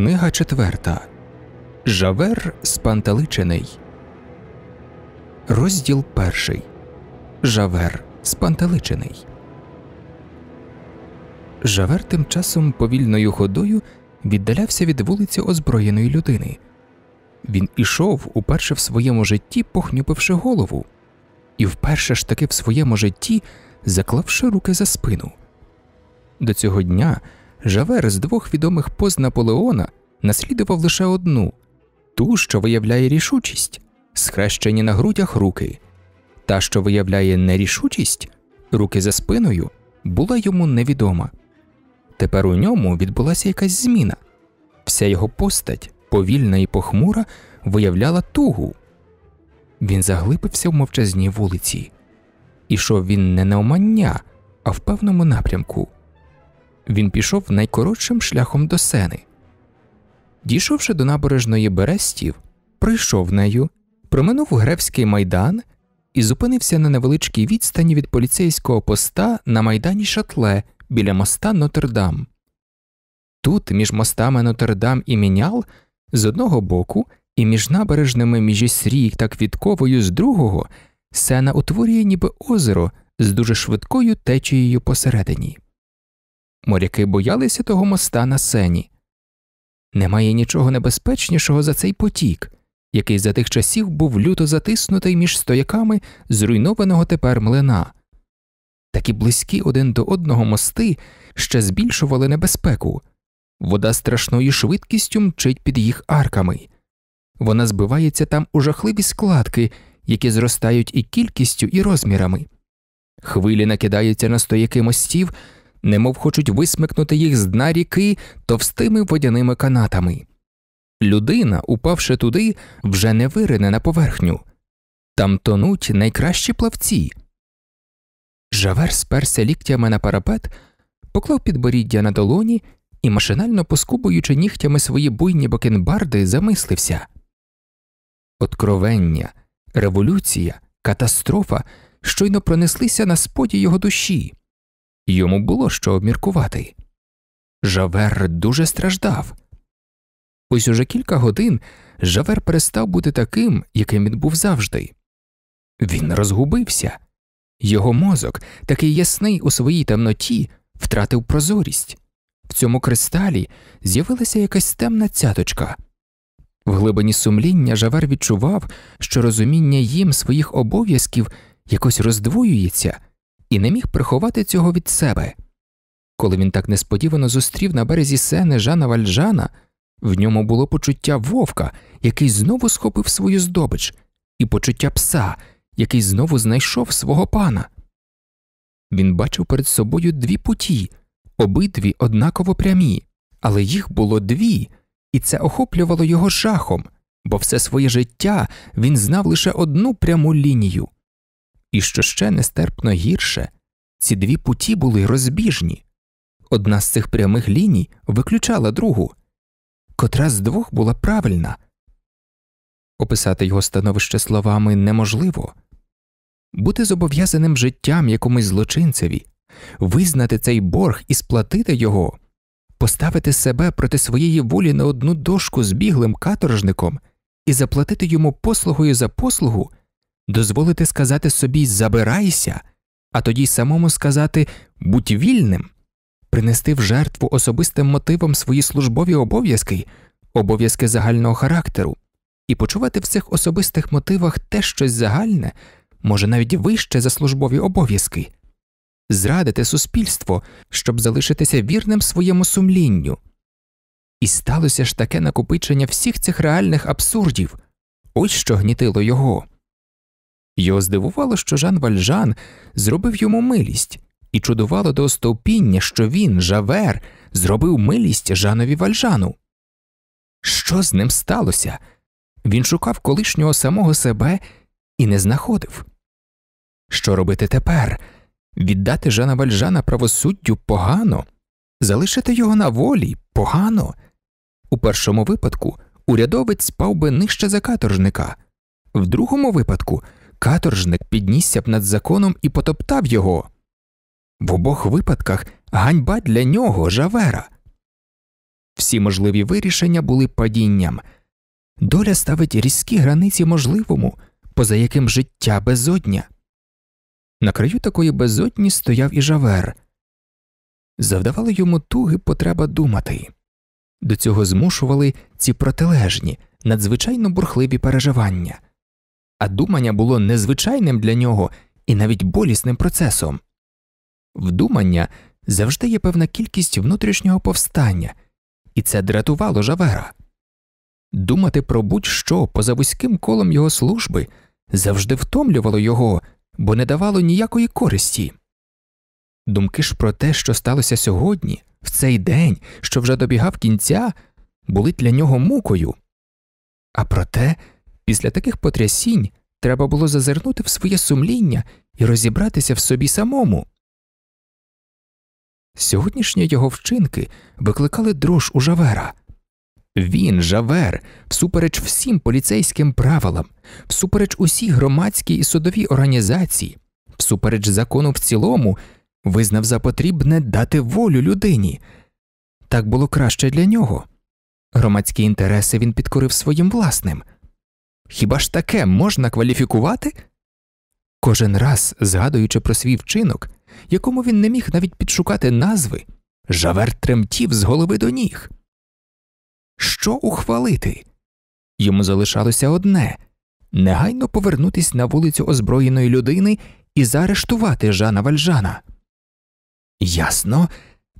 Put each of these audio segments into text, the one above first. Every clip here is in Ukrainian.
Книга четверта Жавер спантеличений. Розділ перший Жавер спантеличений. Жавер тим часом повільною ходою віддалявся від вулиці озброєної людини. Він ішов уперше в своєму житті, похнюпивши голову, і вперше ж таки в своєму житті заклавши руки за спину. До цього дня Жавер з двох відомих поз Наполеона наслідував лише одну ту, що виявляє рішучість, схрещені на грудях руки, та, що виявляє нерішучість, руки за спиною, була йому невідома. Тепер у ньому відбулася якась зміна, вся його постать, повільна і похмура, виявляла тугу. Він заглибився в мовчазній вулиці. Ішов він не на омання, а в певному напрямку. Він пішов найкоротшим шляхом до сени. Дійшовши до набережної Берестів, пройшов нею, проминув Гревський майдан і зупинився на невеличкій відстані від поліцейського поста на майдані Шатле біля моста Нотр-Дам. Тут, між мостами Нотр-Дам і Мінял, з одного боку, і між набережними Міжісрій та Квітковою з другого, сена утворює ніби озеро з дуже швидкою течією посередині. Моряки боялися того моста на сені. Немає нічого небезпечнішого за цей потік, який за тих часів був люто затиснутий між стояками зруйнованого тепер млина. Такі близькі один до одного мости ще збільшували небезпеку, вода страшною швидкістю мчить під їх арками, вона збивається там у жахливі складки, які зростають і кількістю, і розмірами. Хвилі накидаються на стояки мостів немов хочуть висмикнути їх з дна ріки товстими водяними канатами. Людина, упавши туди, вже не вирине на поверхню там тонуть найкращі плавці. Жавер сперся ліктями на парапет, поклав підборіддя на долоні і, машинально поскубуючи нігтями свої буйні бакенбарди, замислився. Откровення, революція, катастрофа щойно пронеслися на споді його душі. Йому було що обміркувати. Жавер дуже страждав. Ось уже кілька годин Жавер перестав бути таким, яким він був завжди. Він розгубився, його мозок, такий ясний у своїй темноті, втратив прозорість. В цьому кристалі з'явилася якась темна цяточка. В глибині сумління Жавер відчував, що розуміння їм своїх обов'язків якось роздвоюється і не міг приховати цього від себе. Коли він так несподівано зустрів на березі сени Жана Вальжана, в ньому було почуття вовка, який знову схопив свою здобич, і почуття пса, який знову знайшов свого пана. Він бачив перед собою дві путі, обидві однаково прямі, але їх було дві, і це охоплювало його жахом, бо все своє життя він знав лише одну пряму лінію. І що ще нестерпно гірше, ці дві путі були розбіжні. Одна з цих прямих ліній виключала другу, котра з двох була правильна. Описати його становище словами неможливо бути зобов'язаним життям якомусь злочинцеві, визнати цей борг і сплатити його, поставити себе проти своєї волі на одну дошку з біглим каторжником і заплатити йому послугою за послугу дозволити сказати собі забирайся, а тоді самому сказати будь вільним, принести в жертву особистим мотивам свої службові обов'язки, обов'язки загального характеру, і почувати в цих особистих мотивах те щось загальне, може навіть вище за службові обов'язки, зрадити суспільство, щоб залишитися вірним своєму сумлінню. І сталося ж таке накопичення всіх цих реальних абсурдів, ось що гнітило його. Його здивувало, що Жан Вальжан зробив йому милість, і чудувало до остовпіння, що він, Жавер, зробив милість Жанові Вальжану. Що з ним сталося? Він шукав колишнього самого себе і не знаходив. Що робити тепер? Віддати Жана Вальжана правосуддю погано, залишити його на волі погано. У першому випадку урядовець спав би нижче за каторжника, в другому випадку каторжник піднісся б над законом і потоптав його. В обох випадках ганьба для нього Жавера. всі можливі вирішення були падінням. Доля ставить різкі границі можливому, поза яким життя безодня. На краю такої безодні стояв і жавер. Завдавало йому туги потреба думати. До цього змушували ці протилежні, надзвичайно бурхливі переживання, а думання було незвичайним для нього і навіть болісним процесом. Вдумання завжди є певна кількість внутрішнього повстання, і це дратувало Жавера. Думати про будь що поза вузьким колом його служби завжди втомлювало його, бо не давало ніякої користі. Думки ж про те, що сталося сьогодні, в цей день, що вже добігав кінця, були для нього мукою. А проте, після таких потрясінь треба було зазирнути в своє сумління і розібратися в собі самому. Сьогоднішні його вчинки викликали дрож у Жавера. Він, Жавер, всупереч всім поліцейським правилам, всупереч усій громадській і судовій організації, всупереч закону в цілому, визнав за потрібне дати волю людині. Так було краще для нього. Громадські інтереси він підкорив своїм власним. Хіба ж таке можна кваліфікувати? Кожен раз, згадуючи про свій вчинок, якому він не міг навіть підшукати назви, Жавер тремтів з голови до ніг. Що ухвалити? Йому залишалося одне негайно повернутися на вулицю озброєної людини і заарештувати Жана Вальжана. Ясно,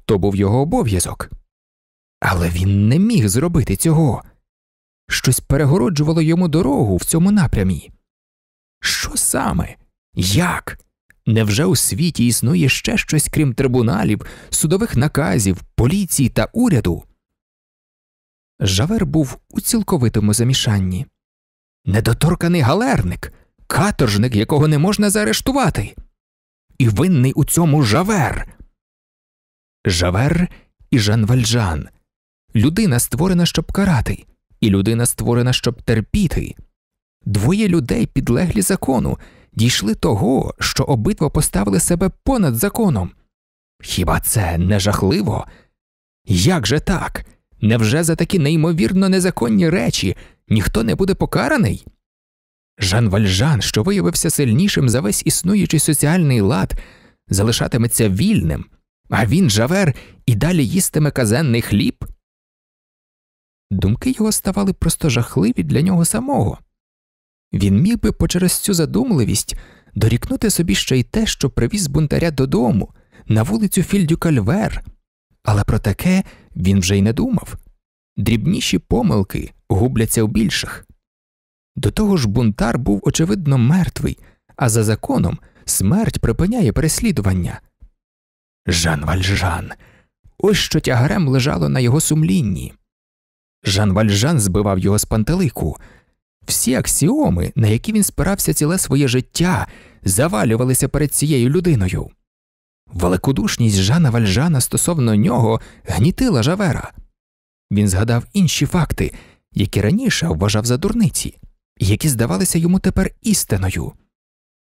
то був його обов'язок. Але він не міг зробити цього. Щось перегороджувало йому дорогу в цьому напрямі. Що саме? Як? Невже у світі існує ще щось крім трибуналів, судових наказів, поліції та уряду? Жавер був у цілковитому замішанні. Недоторканий галерник, каторжник, якого не можна заарештувати. І винний у цьому жавер. Жавер і Жан Вальжан. Людина створена, щоб карати, і людина створена, щоб терпіти. Двоє людей, підлеглі закону, дійшли того, що обидва поставили себе понад законом. Хіба це не жахливо? Як же так? Невже за такі неймовірно незаконні речі ніхто не буде покараний? Жан Вальжан, що виявився сильнішим за весь існуючий соціальний лад, залишатиметься вільним, а він, Жавер, і далі їстиме казенний хліб. Думки його ставали просто жахливі для нього самого. Він міг би через цю задумливість дорікнути собі ще й те, що привіз бунтаря додому, на вулицю Фільдюкальвер, але про таке він вже й не думав дрібніші помилки губляться у більших. До того ж, бунтар був очевидно мертвий, а за законом смерть припиняє переслідування. Жан Вальжан, ось що тягарем лежало на його сумлінні. Жан Вальжан збивав його з пантелику. Всі аксіоми, на які він спирався ціле своє життя, завалювалися перед цією людиною. Великодушність Жана Вальжана стосовно нього гнітила Жавера. Він згадав інші факти, які раніше вважав за дурниці, які здавалися йому тепер істиною.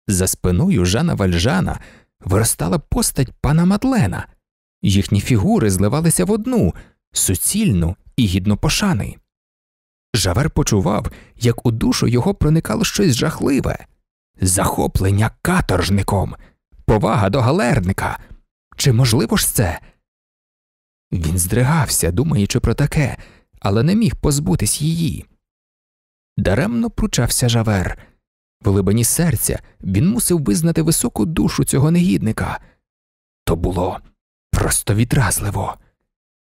За спиною Жана Вальжана виростала постать пана Мадлена, їхні фігури зливалися в одну суцільну і гідну пошани. Жавер почував, як у душу його проникало щось жахливе захоплення каторжником, повага до галерника. Чи можливо ж це? Він здригався, думаючи про таке, але не міг позбутись її. Даремно пручався Жавер. В глибині серця він мусив визнати високу душу цього негідника. То було просто відразливо.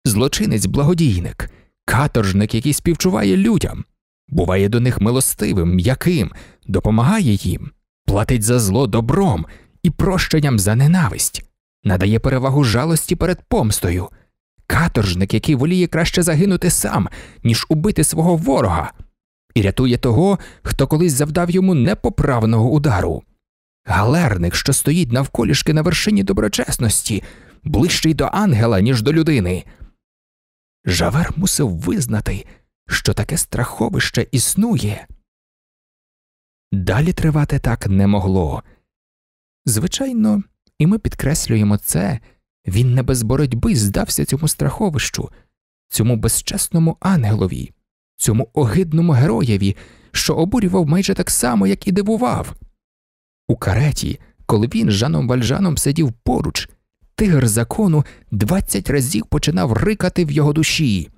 Злочинець благодійник, каторжник, який співчуває людям, буває до них милостивим, м'яким, допомагає їм, платить за зло добром і прощенням за ненависть, надає перевагу жалості перед помстою, каторжник, який воліє краще загинути сам, ніж убити свого ворога, і рятує того, хто колись завдав йому непоправного удару. Галерник, що стоїть навколішки на вершині доброчесності, ближчий до ангела, ніж до людини. Жавер мусив визнати, що таке страховище існує. Далі тривати так не могло. Звичайно, і ми підкреслюємо це він не без боротьби здався цьому страховищу, цьому безчесному ангелові, цьому огидному героєві, що обурював майже так само, як і дивував. У кареті, коли він з Жаном Вальжаном сидів поруч, тигр закону двадцять разів починав рикати в його душі.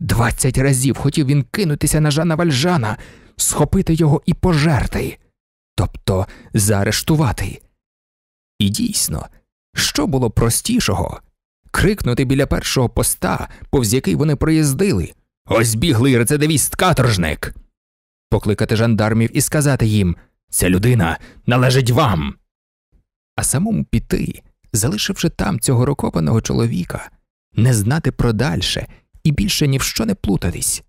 Двадцять разів хотів він кинутися на Жана Вальжана, схопити його і пожерти, тобто заарештувати. І дійсно, що було простішого крикнути біля першого поста, повз який вони проїздили Ось біглий рецидивіст каторжник, покликати жандармів і сказати їм Ця людина належить вам. А самому піти, залишивши там цього рокованого чоловіка, не знати про дальше і більше ні в що не плутатись.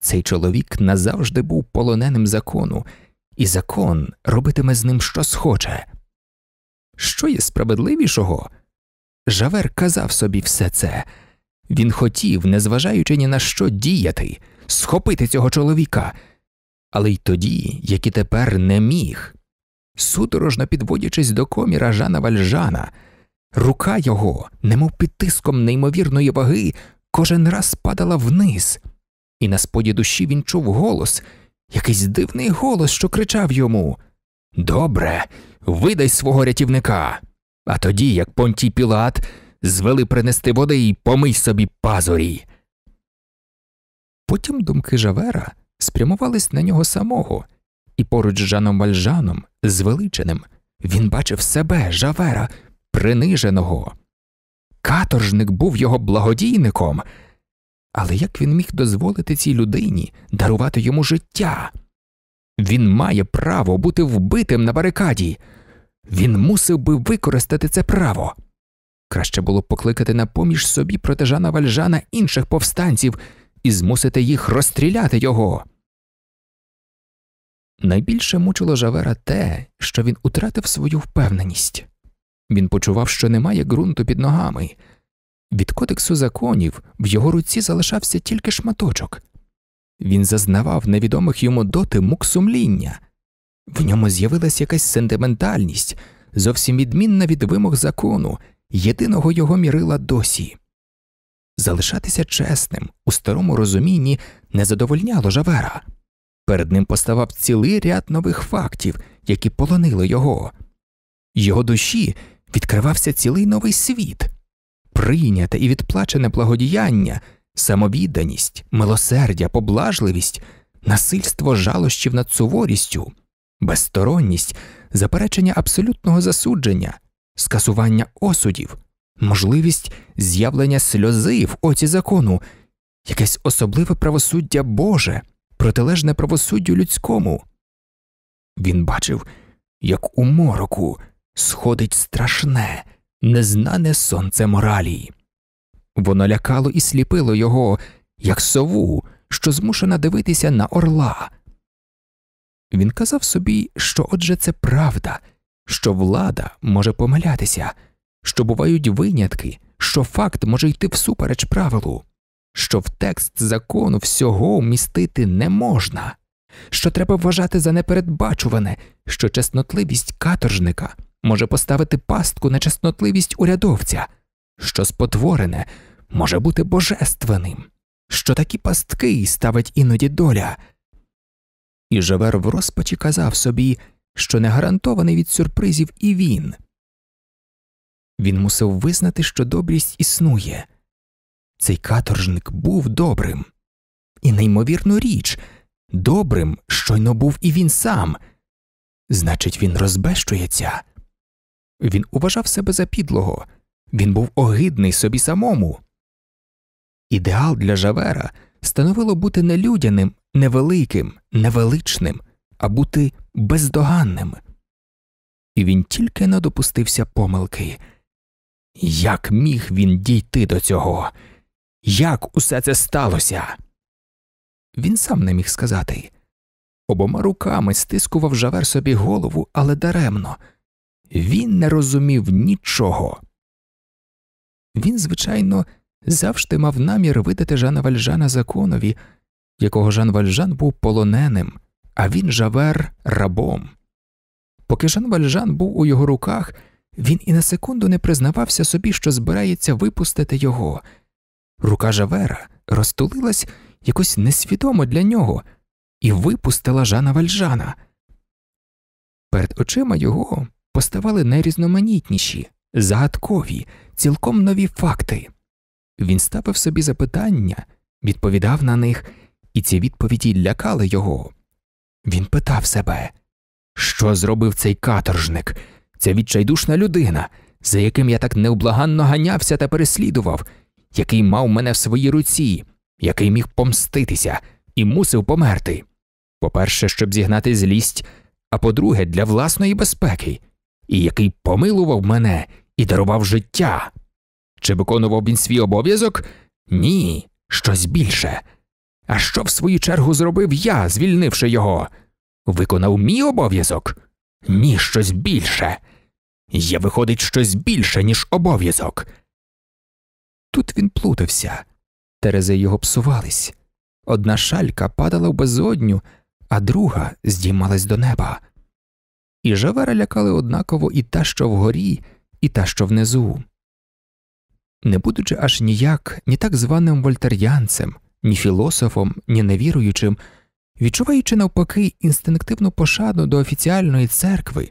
Цей чоловік назавжди був полоненим закону, і закон робитиме з ним що схоче. Що є справедливішого? Жавер казав собі все це. Він хотів, незважаючи ні на що діяти, схопити цього чоловіка, але й тоді, як і тепер, не міг. Судорожно підводячись до коміра Жана Вальжана, рука його, немов під тиском неймовірної ваги, кожен раз падала вниз, і на споді душі він чув голос, якийсь дивний голос, що кричав йому Добре, видай свого рятівника. А тоді, як Понтій Пілат, звели принести води і помий собі пазурі. Потім думки Жавера спрямувались на нього самого, і поруч з Жаном Вальжаном, звеличеним, він бачив себе, Жавера, приниженого. Каторжник був його благодійником, але як він міг дозволити цій людині дарувати йому життя? Він має право бути вбитим на барикаді. Він мусив би використати це право. Краще було покликати на поміж собі проти Жана Вальжана інших повстанців і змусити їх розстріляти його. Найбільше мучило Жавера те, що він утратив свою впевненість. Він почував, що немає ґрунту під ногами. Від кодексу законів в його руці залишався тільки шматочок. Він зазнавав невідомих йому доти мук сумління, в ньому з'явилась якась сентиментальність, зовсім відмінна від вимог закону, єдиного його мірила досі. Залишатися чесним у старому розумінні не задовольняло Жавера. Перед ним поставав цілий ряд нових фактів, які полонили його. Його душі відкривався цілий новий світ, прийняте і відплачене благодіяння, самовідданість, милосердя, поблажливість, насильство жалощів над суворістю, безсторонність, заперечення абсолютного засудження, скасування осудів, можливість з'явлення сльози в оці закону, якесь особливе правосуддя Боже, протилежне правосуддю людському. Він бачив, як у мороку сходить страшне, незнане сонце моралі. Воно лякало і сліпило його, як сову, що змушена дивитися на орла. Він казав собі, що отже це правда, що влада може помилятися, що бувають винятки, що факт може йти всупереч правилу, що в текст закону всього вмістити не можна, що треба вважати за непередбачуване, що чеснотливість каторжника може поставити пастку на чеснотливість урядовця, що спотворене може бути божественним, що такі пастки ставить іноді доля. І Жавер в розпачі казав собі, що не гарантований від сюрпризів і він. Він мусив визнати, що добрість існує. Цей каторжник був добрим, і неймовірну річ, добрим щойно був і він сам. Значить, він розбещується. Він уважав себе за підлого, він був огидний собі самому. Ідеал для Жавера становило бути нелюдяним, невеликим, невеличним, а бути бездоганним. І він тільки не допустився помилки. Як міг він дійти до цього? Як усе це сталося? Він сам не міг сказати. Обома руками стискував жавер собі голову, але даремно. Він не розумів нічого. Він, звичайно, завжди мав намір видати Жана Вальжана законові, якого Жан Вальжан був полоненим, а він жавер рабом. Поки Жан Вальжан був у його руках, він і на секунду не признавався собі, що збирається випустити його. Рука Жавера розтулилась якось несвідомо для нього і випустила Жана Вальжана. Перед очима його поставали найрізноманітніші, загадкові, цілком нові факти. Він ставив собі запитання, відповідав на них, і ці відповіді лякали його. Він питав себе, що зробив цей каторжник, ця відчайдушна людина, за яким я так невблаганно ганявся та переслідував, який мав мене в своїй руці, який міг помститися і мусив померти. По-перше, щоб зігнати злість, а по-друге, для власної безпеки, і який помилував мене і дарував життя. Чи виконував він свій обов'язок? Ні, щось більше. А що в свою чергу зробив я, звільнивши його? Виконав мій обов'язок? Ні, щось більше. Є, виходить, щось більше, ніж обов'язок. Тут він плутався, терези його псувались. Одна шалька падала в безодню, а друга здіймалась до неба. І Жавера лякали однаково і та, що вгорі, і та, що внизу. Не будучи аж ніяк ні так званим вольтер'янцем, ні філософом, ні невіруючим, відчуваючи навпаки інстинктивну пошану до офіціальної церкви,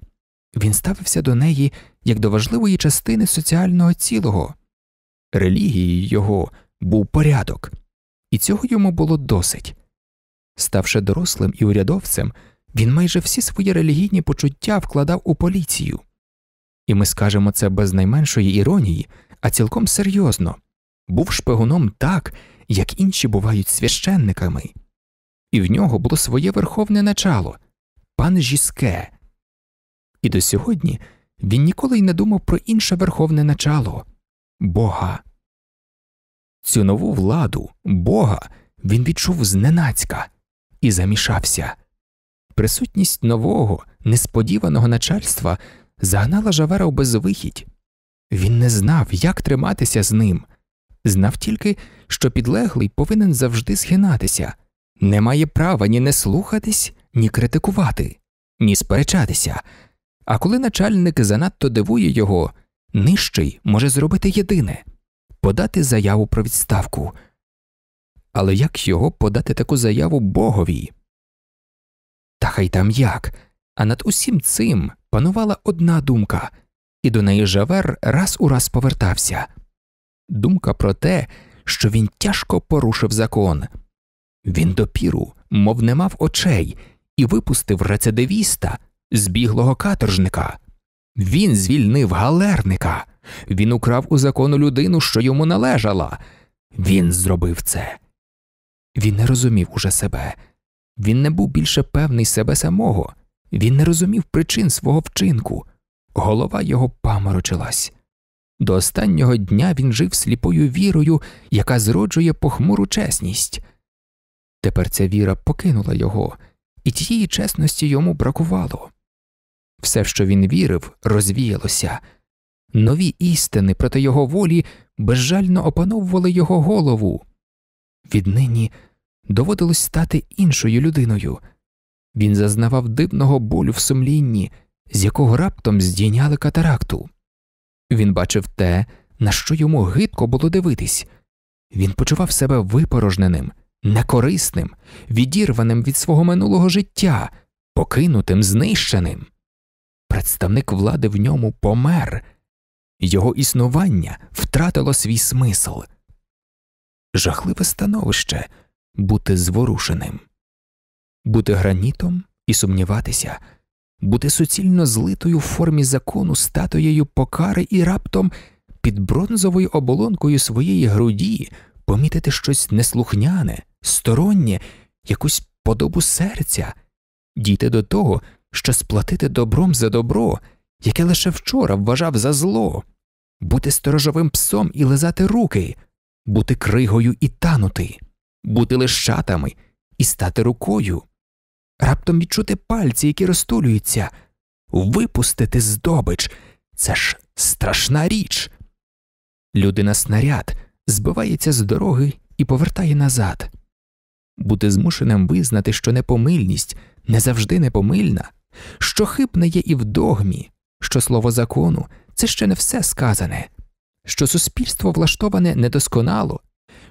він ставився до неї як до важливої частини соціального цілого. Релігією його був порядок, і цього йому було досить. Ставши дорослим і урядовцем, він майже всі свої релігійні почуття вкладав у поліцію. І ми скажемо це без найменшої іронії, а цілком серйозно був шпигуном так, як інші бувають священниками, і в нього було своє верховне начало пан Жіске. І до сьогодні він ніколи й не думав про інше верховне начало Бога. Цю нову владу, Бога, він відчув зненацька і замішався. Присутність нового, несподіваного начальства загнала Жавера в безвихідь. Він не знав, як триматися з ним, знав тільки, що підлеглий повинен завжди згинатися, не має права ні не слухатись, ні критикувати, ні сперечатися. А коли начальник занадто дивує його, нижчий може зробити єдине подати заяву про відставку. Але як його подати таку заяву богові? Та хай там як, а над усім цим панувала одна думка, і до неї Жавер раз у раз повертався думка про те, що він тяжко порушив закон. Він допіру, мов не мав очей, і випустив рецидивіста, збіглого каторжника. Він звільнив галерника, він украв у закону людину, що йому належала. Він зробив це. Він не розумів уже себе, він не був більше певний себе самого, він не розумів причин свого вчинку, голова його паморочилась. До останнього дня він жив сліпою вірою, яка зроджує похмуру чесність. Тепер ця віра покинула його, і тієї чесності йому бракувало. Все, що він вірив, розвіялося, нові істини проти його волі безжально опановували його голову. Віднині доводилось стати іншою людиною. Він зазнавав дивного болю в сумлінні, з якого раптом здійняли катаракту. Він бачив те, на що йому гидко було дивитись, він почував себе випорожненим, некорисним, відірваним від свого минулого життя, покинутим, знищеним. Представник влади в ньому помер, його існування втратило свій смисл. Жахливе становище бути зворушеним, бути гранітом і сумніватися, бути суцільно злитою в формі закону статуєю покари і раптом під бронзовою оболонкою своєї груді помітити щось неслухняне, стороннє, якусь подобу серця, дійти до того, що сплатити добром за добро, яке лише вчора вважав за зло, бути сторожовим псом і лизати руки, бути кригою і танути, бути лищатами і стати рукою, раптом відчути пальці, які розтулюються, випустити здобич це ж страшна річ. Людина снаряд збивається з дороги і повертає назад. Бути змушеним визнати, що непомильність не завжди непомильна, що хибне є і в догмі, що слово закону це ще не все сказане, що суспільство влаштоване недосконало,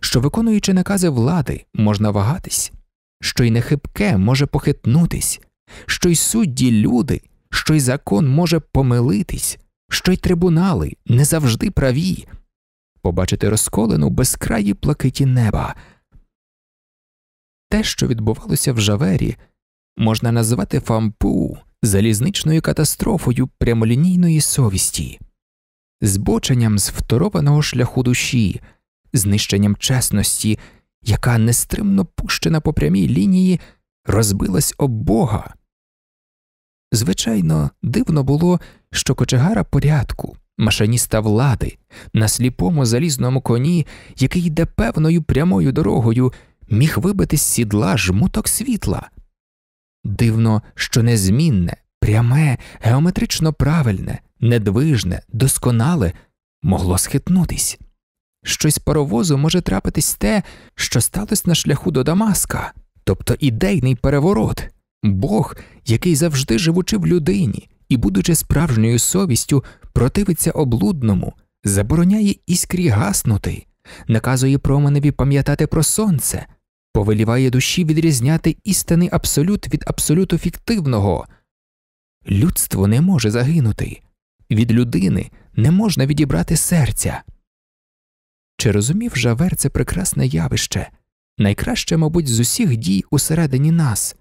що, виконуючи накази влади, можна вагатись, що й нехибке може похитнутись, що й судді люди, що й закон може помилитись, що й трибунали не завжди праві, побачити розколену безкраї плакиті неба. Те, що відбувалося в Жавері, можна назвати фампу залізничною катастрофою прямолінійної совісті, збоченням з второваного шляху душі, знищенням чесності, яка нестримно пущена по прямій лінії, розбилась об Бога. Звичайно, дивно було, що кочегара порядку, машиніста влади, на сліпому залізному коні, який йде певною прямою дорогою, міг вибити з сідла жмуток світла. Дивно, що незмінне, пряме, геометрично правильне, недвижне, досконале могло схитнутись. Щось паровозу може трапитись те, що сталося на шляху до Дамаска, тобто ідейний переворот, Бог, який завжди живучи в людині і, будучи справжньою совістю, противиться облудному, забороняє іскрі гаснути, наказує променеві пам'ятати про сонце, повеліває душі відрізняти істинний абсолют від абсолюту фіктивного. Людство не може загинути, від людини не можна відібрати серця. Чи розумів Жавер це прекрасне явище, найкраще, мабуть, з усіх дій усередині нас?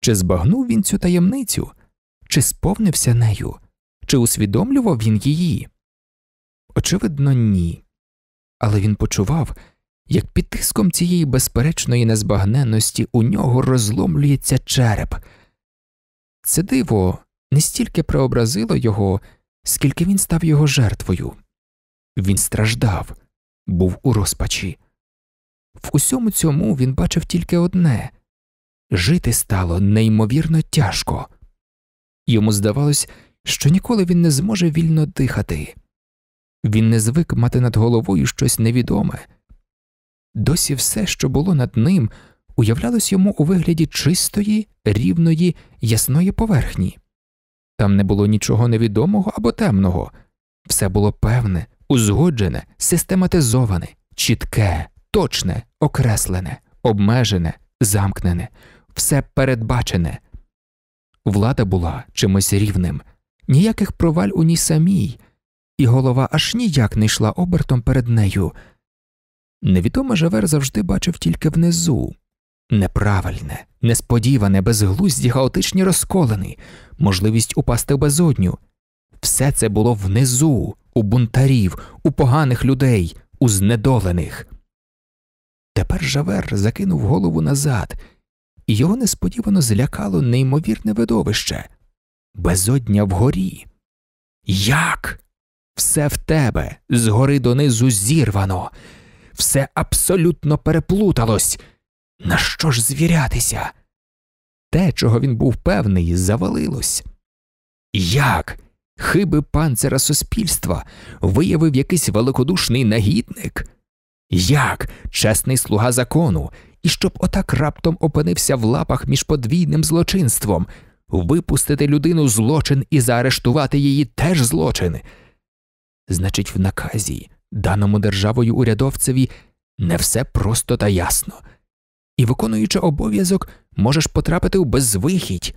Чи збагнув він цю таємницю, чи сповнився нею, чи усвідомлював він її? Очевидно, ні. Але він почував, як під тиском цієї безперечної незбагненності у нього розломлюється череп. Це диво не стільки преобразило його, скільки він став його жертвою. Він страждав, був у розпачі. В усьому цьому він бачив тільки одне жити стало неймовірно тяжко. Йому здавалось, що ніколи він не зможе вільно дихати. Він не звик мати над головою щось невідоме. Досі все, що було над ним, уявлялось йому у вигляді чистої, рівної, ясної поверхні. Там не було нічого невідомого або темного, все було певне, узгоджене, систематизоване, чітке, точне, окреслене, обмежене, замкнене, все передбачене. Влада була чимось рівним, ніяких проваль у ній самій, і голова аж ніяк не йшла обертом перед нею. Невідоме Жавер завжди бачив тільки внизу неправильне, несподіване, безглузді хаотичні розколини, можливість упасти в безодню. Все це було внизу, у бунтарів, у поганих людей, у знедолених. Тепер Жавер закинув голову назад, і його несподівано злякало неймовірне видовище безодня вгорі. Як? Все в тебе згори донизу зірвано, все абсолютно переплуталось. На що ж звірятися? Те, чого він був певний, завалилось. Як? Хиби панцира суспільства виявив якийсь великодушний нагідник? Як чесний слуга закону, і щоб отак раптом опинився в лапах між подвійним злочинством, випустити людину злочин і заарештувати її теж злочин? Значить, в наказі, даному державою урядовцеві, не все просто та ясно, і, виконуючи обов'язок, можеш потрапити у безвихідь.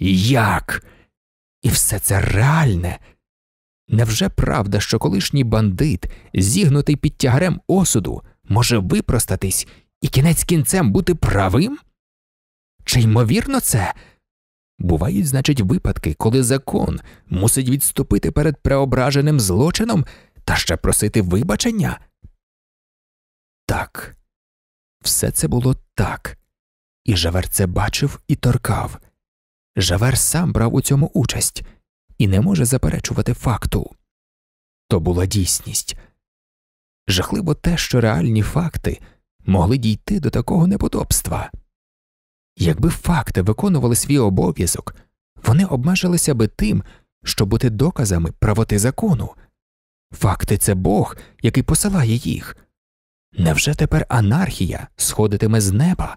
Як? І все це реальне. Невже правда, що колишній бандит, зігнутий під тягарем осуду, може випростатись і кінець кінцем бути правим? Чи ймовірно це? Бувають, значить, випадки, коли закон мусить відступити перед преображеним злочином та ще просити вибачення? Так, все це було так, і Жавер це бачив і торкав. Жавер сам брав у цьому участь і не може заперечувати факту. То була дійсність. Жахливо те, що реальні факти могли дійти до такого неподобства. Якби факти виконували свій обов'язок, вони обмежилися би тим, щоб бути доказами правоти закону. Факти це Бог, який посилає їх. Невже тепер анархія сходитиме з неба?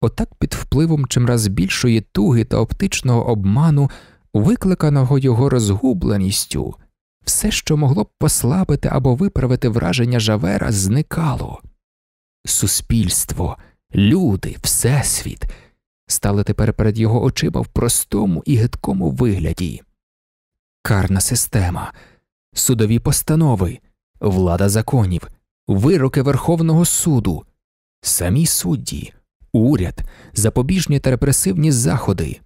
Отак під впливом чимраз більшої туги та оптичного обману, викликаного його розгубленістю, все, що могло б послабити або виправити враження Жавера, зникало. Суспільство, люди, всесвіт стали тепер перед його очима в простому і гидкому вигляді. Карна система, судові постанови, влада законів, вироки Верховного суду, самі судді, уряд, запобіжні та репресивні заходи,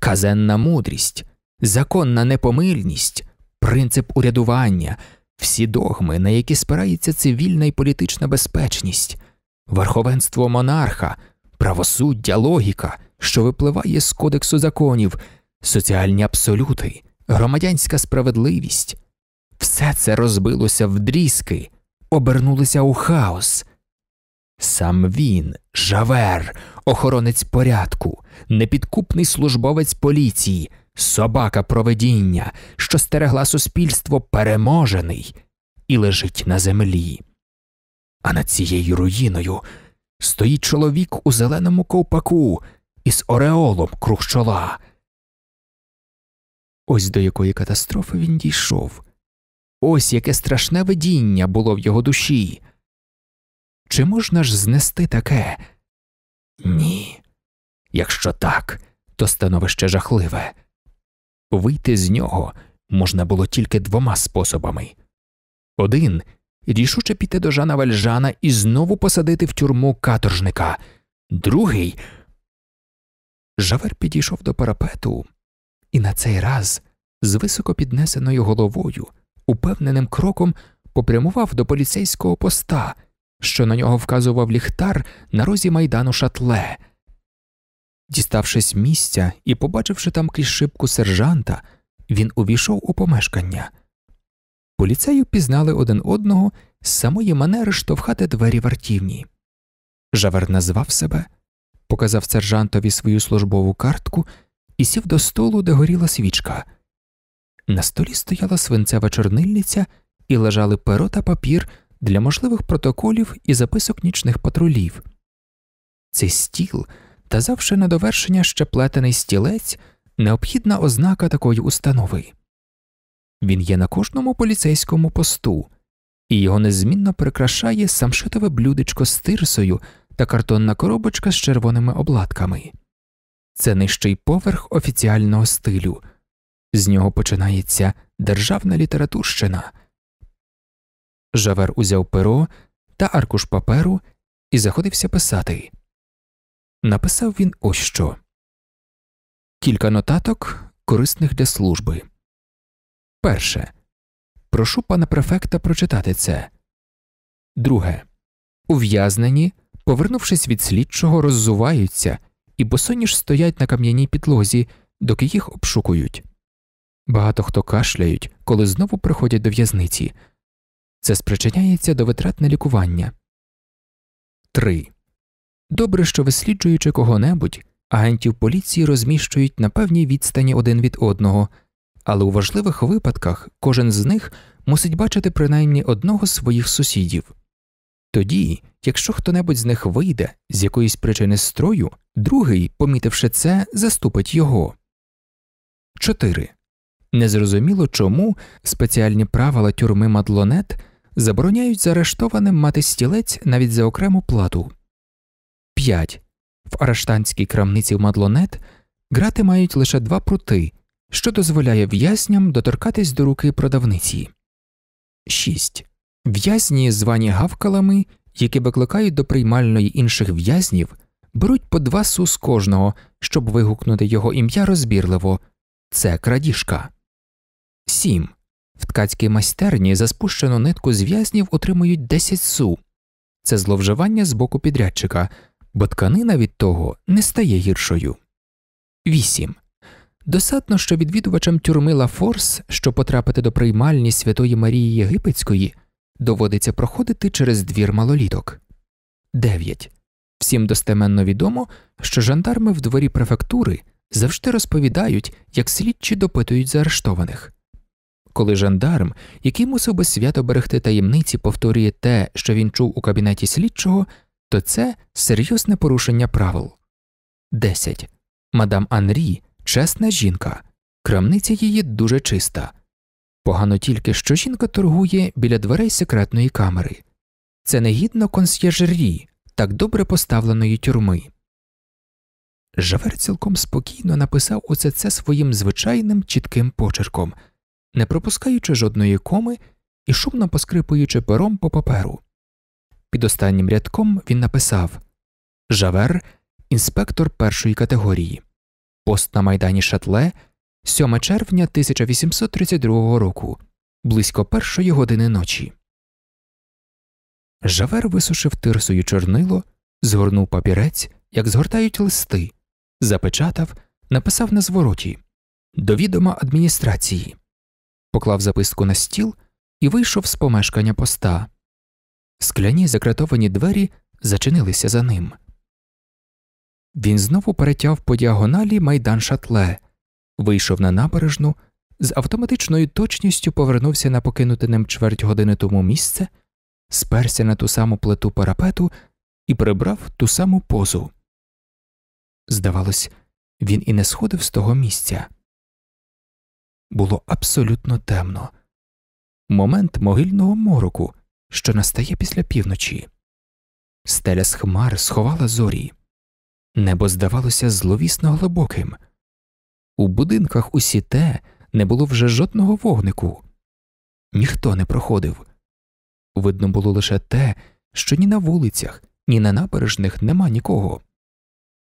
казенна мудрість, законна непомильність, принцип урядування, всі догми, на які спирається цивільна і політична безпечність, верховенство монарха, правосуддя, логіка, що випливає з кодексу законів, соціальні абсолюти, громадянська справедливість. Все це розбилося в дрізки, обернулося у хаос. Сам він, Жавер, охоронець порядку, непідкупний службовець поліції, собака проведіння, що стерегла суспільство переможений і лежить на землі. А над цією руїною стоїть чоловік у зеленому ковпаку із ореолом круг чола. Ось до якої катастрофи він дійшов. Ось яке страшне видіння було в його душі. Чи можна ж знести таке? Ні. Якщо так, то становище жахливе. Вийти з нього можна було тільки двома способами один рішуче піти до Жана Вальжана і знову посадити в тюрму каторжника, другий. Жавер підійшов до парапету і на цей раз з високо піднесеною головою, упевненим кроком попрямував до поліцейського поста, що на нього вказував ліхтар на розі майдану шатле. Діставшись місця і побачивши там крізь шибку сержанта, він увійшов у помешкання. Поліцею пізнали один одного з самої манери штовхати двері вартівні. Жавер назвав себе, показав сержантові свою службову картку і сів до столу, де горіла свічка. На столі стояла свинцева чорнильниця і лежали перо та папір для можливих протоколів і записок нічних патрулів. Цей стіл та завше на довершення ще плетений стілець необхідна ознака такої установи. Він є на кожному поліцейському посту, і його незмінно прикрашає самшитове блюдечко з тирсою та картонна коробочка з червоними обладками. Це нижчий поверх офіціального стилю, з нього починається державна літературщина. Жавер узяв перо та аркуш паперу і заходився писати. Написав він ось що кілька нотаток, корисних для служби. Перше. Прошу пана префекта прочитати це. Друге. Ув'язнені, повернувшись від слідчого, роззуваються і босоніж стоять на кам'яній підлозі, доки їх обшукують. Багато хто кашляють, коли знову приходять до в'язниці. Це спричиняється до витрат на лікування. 3. Добре, що висліджуючи кого-небудь, агентів поліції розміщують на певній відстані один від одного, але у важливих випадках кожен з них мусить бачити принаймні одного з своїх сусідів. Тоді, якщо хто небудь з них вийде з якоїсь причини строю, другий, помітивши це, заступить його. 4. Незрозуміло чому спеціальні правила тюрми Мадлонет забороняють заарештованим мати стілець навіть за окрему плату. 5. В арештанській крамниці в Мадлонет грати мають лише два прути, що дозволяє в'язням доторкатись до руки продавниці. 6. В'язні, звані гавкалами, які викликають до приймальної інших в'язнів, беруть по два су з кожного, щоб вигукнути його ім'я розбірливо це крадіжка. 7. В ткацькій майстерні за спущену нитку з в'язнів отримують 10 су. Це зловживання з боку підрядчика, бо тканина від того не стає гіршою. 8. Досадно, що відвідувачам тюрми Лафорс, щоб потрапити до приймальні Святої Марії Єгипетської, доводиться проходити через двір малоліток. 9. Всім достеменно відомо, що жандарми в дворі префектури завжди розповідають, як слідчі допитують заарештованих. Коли жандарм, який мусив би свято берегти таємниці, повторює те, що він чув у кабінеті слідчого, то це серйозне порушення правил. 10. Мадам Анрі чесна жінка, крамниця її дуже чиста. Погано тільки, що жінка торгує біля дверей секретної камери. Це негідно консьєржері, так добре поставленої тюрми. Жавер цілком спокійно написав усе це своїм звичайним чітким почерком, не пропускаючи жодної коми і шумно поскрипуючи пером по паперу. Під останнім рядком він написав Жавер, інспектор першої категорії, пост на майдані Шатле, 7 червня 1832 року, близько першої години ночі. Жавер висушив тирсою чорнило, згорнув папірець, як згортають листи, запечатав, написав на звороті до відома адміністрації, поклав записку на стіл і вийшов з помешкання поста. Скляні закратовані двері зачинилися за ним. Він знову перетяв по діагоналі майдан шатле, вийшов на набережну, з автоматичною точністю повернувся на покинуте ним чверть години тому місце, сперся на ту саму плиту парапету і прибрав ту саму позу. Здавалось, він і не сходив з того місця. Було абсолютно темно момент могильного мороку, що настає після півночі. Стеля з хмар сховала зорі, небо здавалося зловісно глибоким. У будинках у сіте не було вже жодного вогнику, ніхто не проходив. Видно було лише те, що ні на вулицях, ні на набережних нема нікого.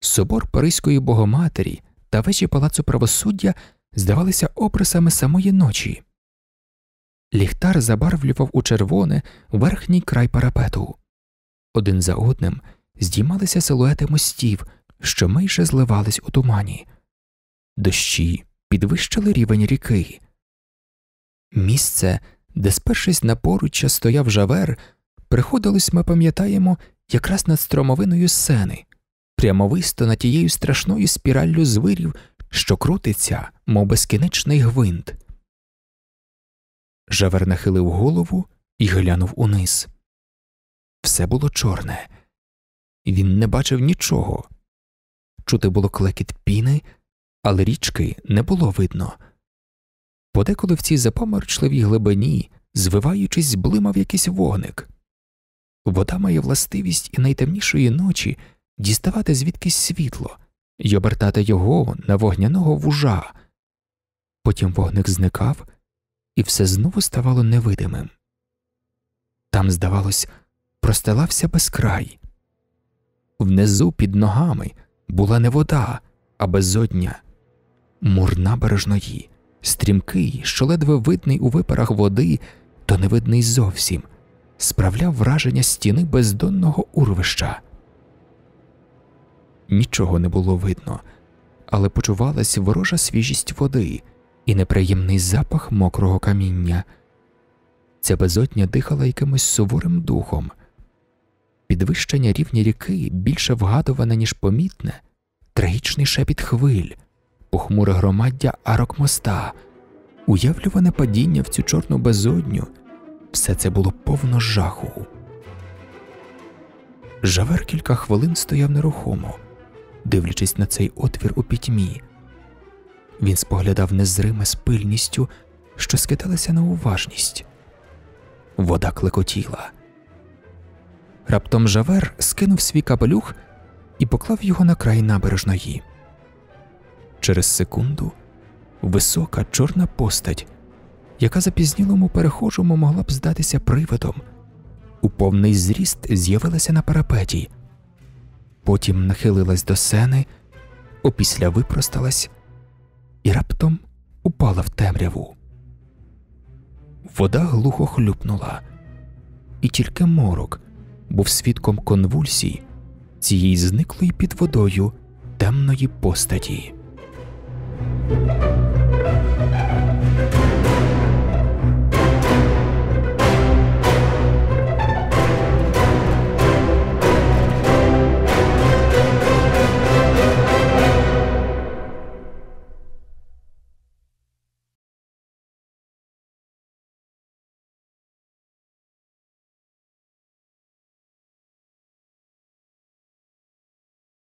Собор Паризької Богоматері та вежі палацу правосуддя здавалися обрисами самої ночі. Ліхтар забарвлював у червоне верхній край парапету. Один за одним здіймалися силуети мостів, що майже зливались у тумані. Дощі підвищили рівень ріки. Місце, де, спершись на поруччя, стояв жавер, приходилось, ми пам'ятаємо, якраз над стромовиною сени, прямовисто над тією страшною спіраллю звирів, що крутиться, мов безкінечний гвинт. Жавер нахилив голову і глянув униз. Все було чорне, він не бачив нічого. Чути було клекіт піни, але річки не було видно. Подеколи в цій запоморчливій глибині, звиваючись, блимав якийсь вогник. Вода має властивість і найтемнішої ночі діставати звідкись світло й обертати його на вогняного вужа. Потім вогник зникав і все знову ставало невидимим. Там, здавалось, простилався безкрай. Внизу під ногами була не вода, а безодня, мур набережної, стрімкий, що ледве видний у випарах води, то не видний зовсім, справляв враження стіни бездонного урвища. Нічого не було видно, але почувалась ворожа свіжість води і неприємний запах мокрого каміння. Ця безодня дихала якимось суворим духом. Підвищення рівня ріки більше вгадуване, ніж помітне, трагічний шепіт хвиль, похмуре громаддя арок моста, уявлюване падіння в цю чорну безодню, все це було повно жаху. Жавер кілька хвилин стояв нерухомо, дивлячись на цей отвір у пітьмі, він споглядав незриме з пильністю, що скидалася на уважність. Вода клекотіла. Раптом жавер скинув свій капелюх і поклав його на край набережної. Через секунду висока чорна постать, яка запізнілому перехожому могла б здатися привидом, у повний зріст з'явилася на парапеті, потім нахилилась до сени, опісля випросталась і раптом упала в темряву. Вода глухо хлюпнула, і тільки морок був свідком конвульсій цієї зниклої під водою темної постаті. Thank you.